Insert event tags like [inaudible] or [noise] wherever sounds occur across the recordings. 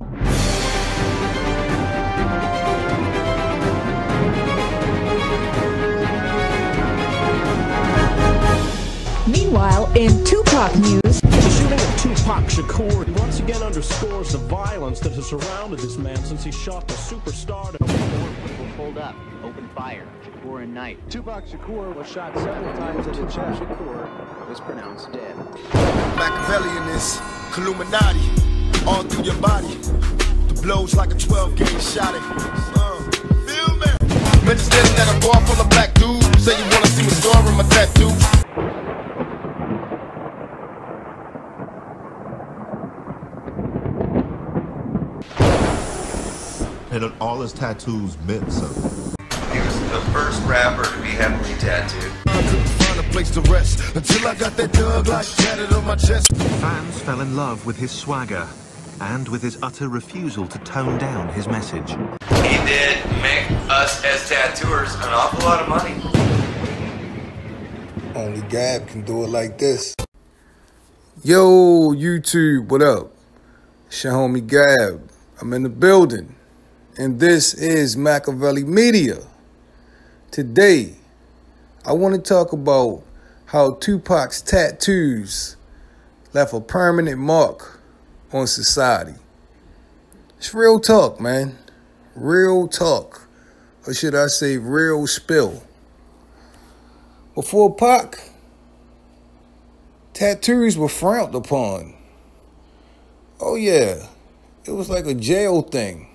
Meanwhile, in Tupac news, The shooting of Tupac Shakur once again underscores the violence that has surrounded this man since he shot the superstar. People pulled up, opened fire. Shakur and Knight. Tupac Shakur was shot several times in the chest. Shakur was pronounced dead. Machiavellian is Illuminati all through your body. The blows like a 12 gauge shot it. Uh, feel me? Bitch standing at a bar full of black dudes. Say you wanna see my scar in my tattoo. And all his tattoos meant something. He was the first rapper to be heavily tattooed. I couldn't find a place to rest until I got that thug life tatted on my chest. Fans fell in love with his swagger and with his utter refusal to tone down his message. He did make us as tattooers an awful lot of money. Only Gab can do it like this. Yo, YouTube, what up? It's your homie Gab. I'm in the building. And this is Makaveli Media. Today, I want to talk about how Tupac's tattoos left a permanent mark on society. It's real talk, man. Real talk. Or should I say, real spill. Before Pac, tattoos were frowned upon. Oh, yeah. It was like a jail thing.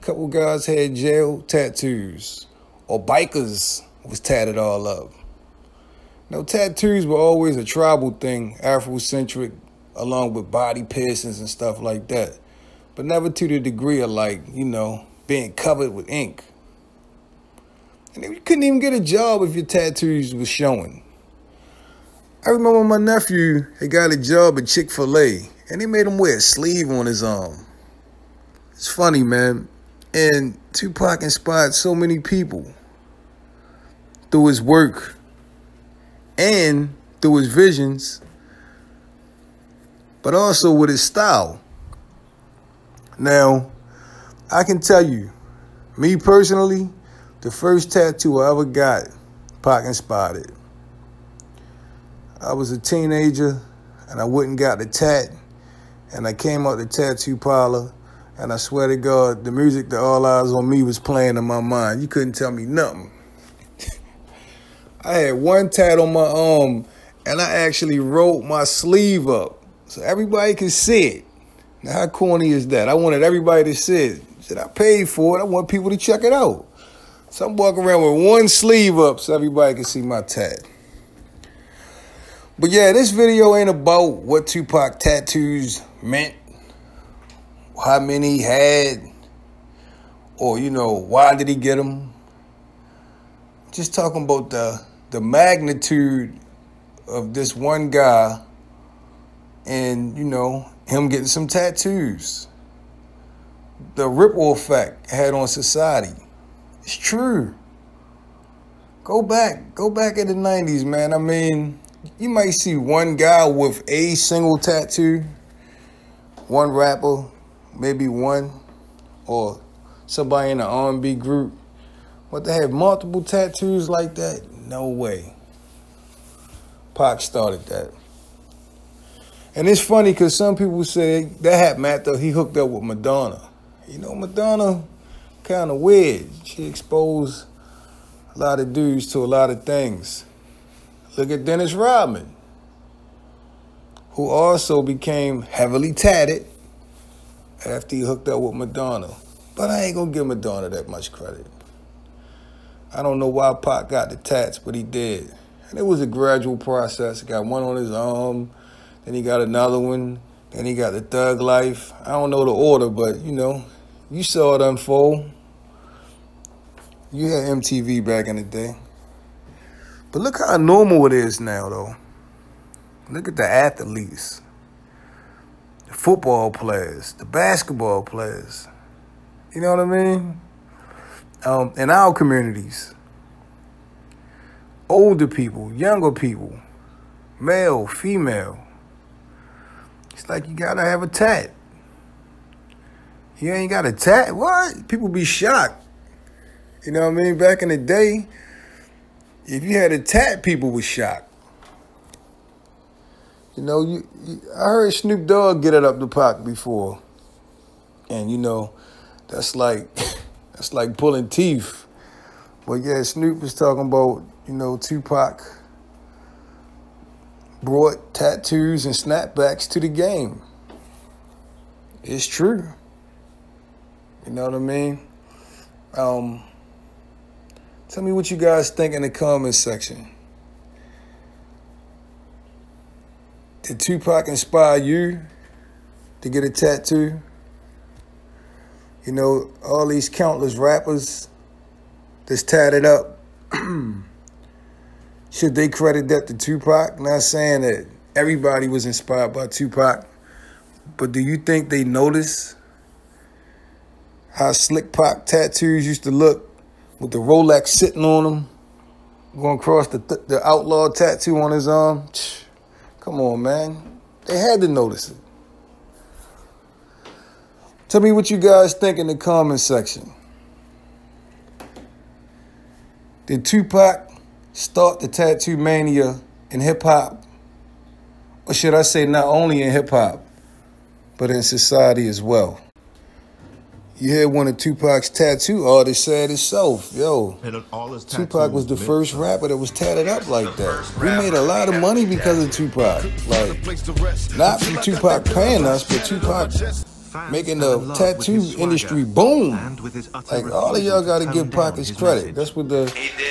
A couple guys had jail tattoos, or bikers was tatted all up. Now, tattoos were always a tribal thing, Afrocentric, along with body piercings and stuff like that. But never to the degree of, like, you know, being covered with ink. And you couldn't even get a job if your tattoos was showing. I remember my nephew had got a job at Chick fil A, and they made him wear a sleeve on his arm. It's funny, man. And Tupac inspired so many people through his work and through his visions, but also with his style. Now, I can tell you, me personally, the first tattoo I ever got, Pac it. I was a teenager and I and got the tat, and I came out the tattoo parlor, and I swear to God, the music that All Eyez on Me was playing in my mind. You couldn't tell me nothing. [laughs] I had one tat on my arm, and I actually rolled my sleeve up so everybody could see it. Now, how corny is that? I wanted everybody to see it. Said I paid for it. I want people to check it out. So I'm walking around with one sleeve up so everybody can see my tat. But yeah, this video ain't about what Tupac tattoos meant, how many he had, or you know, why did he get them. Just talking about the the magnitude of this one guy and you know, him getting some tattoos. The ripple effect had on society. It's true. Go back, go back in the 90s, man. I mean, you might see one guy with a single tattoo, one rapper, maybe one, or somebody in an R&B group. But they have multiple tattoos like that? No way. Pac started that. And it's funny because some people say that happened after he hooked up with Madonna. You know, Madonna kind of weird. She exposed a lot of dudes to a lot of things. Look at Dennis Rodman, who also became heavily tatted after he hooked up with Madonna. But I ain't gonna give Madonna that much credit. I don't know why Pac got the tats, but he did. And it was a gradual process. He got one on his arm, then he got another one, then he got the thug life. I don't know the order, but you know, you saw it unfold. You had MTV back in the day. But look how normal it is now, though. Look at the athletes, the football players, the basketball players. You know what I mean? Um, in our communities, older people, younger people, male, female. It's like you gotta have a tat. You ain't got a tat? What? People be shocked. You know what I mean? Back in the day, if you had a tat, people was shocked. You know, you, you I heard Snoop Dogg get it up the Pac before. And you know, that's like [laughs] that's like pulling teeth. But yeah, Snoop was talking about, you know, Tupac brought tattoos and snapbacks to the game. It's true. You know what I mean? Um, tell me what you guys think in the comments section. Did Tupac inspire you to get a tattoo? You know, all these countless rappers that's tatted up. [clears throat] Should they credit that to Tupac? Not saying that everybody was inspired by Tupac, but do you think they notice how slick Pac tattoos used to look with the Rolex sitting on them, going across the th- the outlaw tattoo on his arm? Come on, man. They had to notice it. Tell me what you guys think in the comment section. Did Tupac start the tattoo mania in hip hop? Or should I say, not only in hip hop, but in society as well? You hear one of Tupac's tattoo artists said itself, yo, Tupac was the first rapper that was tatted up like that. We made a lot of money because of Tupac. Like, not from Tupac paying us, but Tupac making the tattoo industry boom. Like all of y'all got to give Pockets credit. That's what the,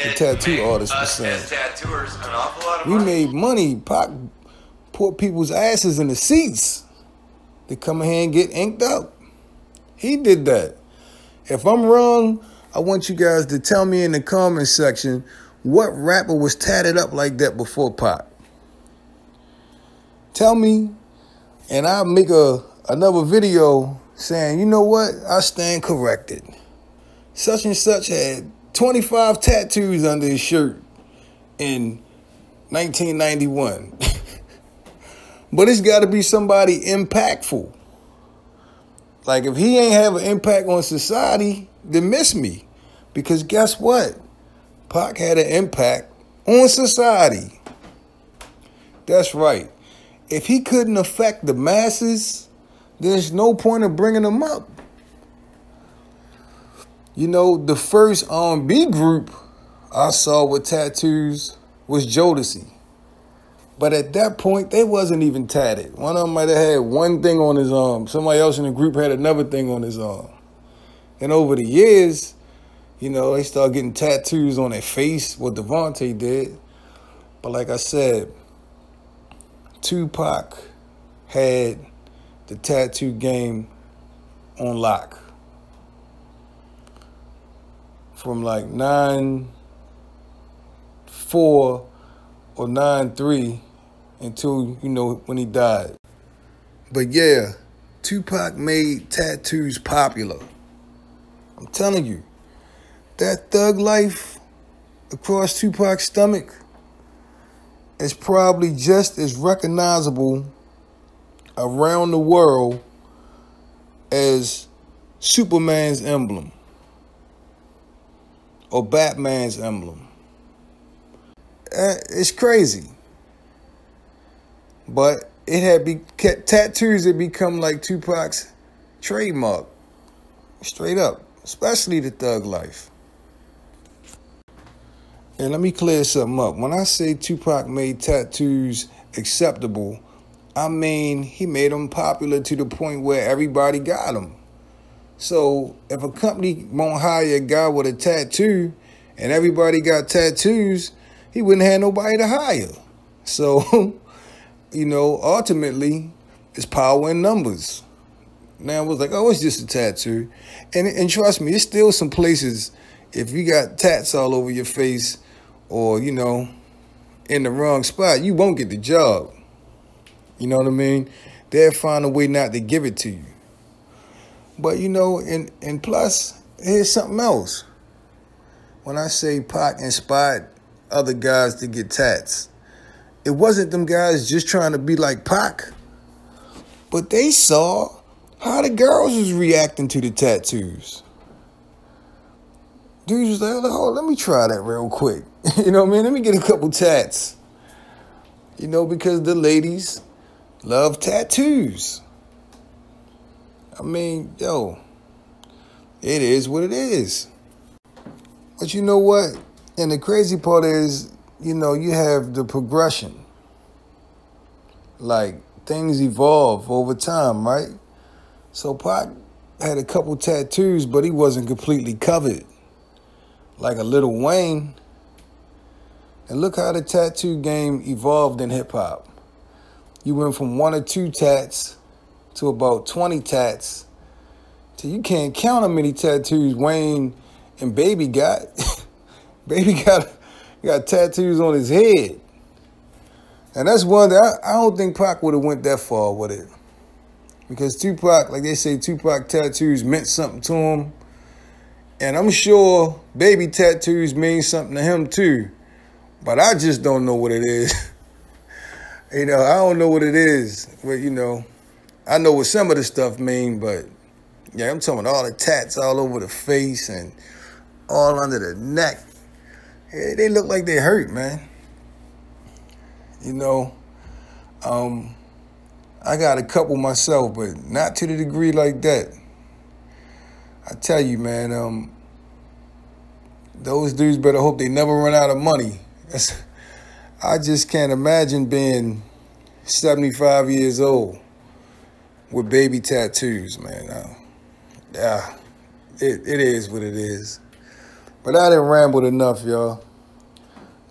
the tattoo artist was saying. We made money. Pac put people's asses in the seats to come in here and get inked up. He did that. If I'm wrong, I want you guys to tell me in the comment section what rapper was tatted up like that before Pac. Tell me, and I'll make a another video saying, you know what, I stand corrected. Such and such had 25 tattoos under his shirt in 1991. [laughs] but it's got to be somebody impactful. Like if he ain't have an impact on society, then miss me. Because guess what? Pac had an impact on society. That's right. If he couldn't affect the masses, there's no point of bringing them up. You know, the first um, R&B group I saw with tattoos was Jodeci. But at that point, they wasn't even tatted. One of them might have had one thing on his arm. Somebody else in the group had another thing on his arm. And over the years, you know, they started getting tattoos on their face, what DeVante did. But like I said, Tupac had the tattoo game on lock. From like 9 4 or 9 3 until, you know, when he died. But yeah, Tupac made tattoos popular. I'm telling you, that thug life across Tupac's stomach is probably just as recognizable around the world as Superman's emblem or Batman's emblem. Uh, it's crazy. But it had be tattoos had become like Tupac's trademark. Straight up. Especially the thug life. And let me clear something up. When I say Tupac made tattoos acceptable, I mean, he made them popular to the point where everybody got them. So if a company won't hire a guy with a tattoo and everybody got tattoos, he wouldn't have nobody to hire. So, [laughs] you know, ultimately, it's power in numbers. Now it was like, oh, it's just a tattoo. And and trust me, it's still some places if you got tats all over your face or, you know, in the wrong spot, you won't get the job. You know what I mean? They'll find a way not to give it to you. But you know, and and plus, here's something else. When I say Pac inspired other guys to get tats, it wasn't them guys just trying to be like Pac, but they saw how the girls was reacting to the tattoos. Dudes was like, oh, let me try that real quick. [laughs] you know what I mean? Let me get a couple tats. You know, because the ladies love tattoos. I mean, yo, it is what it is. But you know what? And the crazy part is, you know, you have the progression. Like things evolve over time, right? So Pac had a couple tattoos, but he wasn't completely covered. Like a Lil Wayne. And look how the tattoo game evolved in hip hop. You went from one or two tats to about 20 tats to you can't count how many tattoos Wayne and Baby got. [laughs] Baby got got tattoos on his head. And that's one that I, I don't think Pac would have went that far with it. Because Tupac, like they say, Tupac tattoos meant something to him. And I'm sure baby tattoos mean something to him too. But I just don't know what it is. [laughs] you know, I don't know what it is. But you know, I know what some of the stuff mean, but yeah, I'm talking all the tats all over the face and all under the neck. Hey, they look like they hurt, man. You know, um, I got a couple myself, but not to the degree like that. I tell you, man, um, those dudes better hope they never run out of money. That's, I just can't imagine being 75 years old with baby tattoos, man. Uh, yeah, it, it is what it is. But I didn't ramble enough, y'all.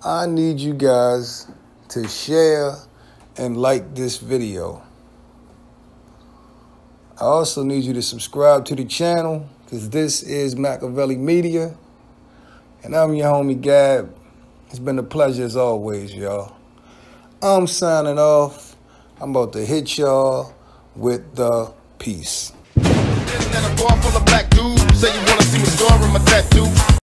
I need you guys to share and like this video. I also need you to subscribe to the channel because this is Makaveli Media. And I'm your homie Gab. It's been a pleasure as always, y'all. I'm signing off. I'm about to hit y'all with the peace.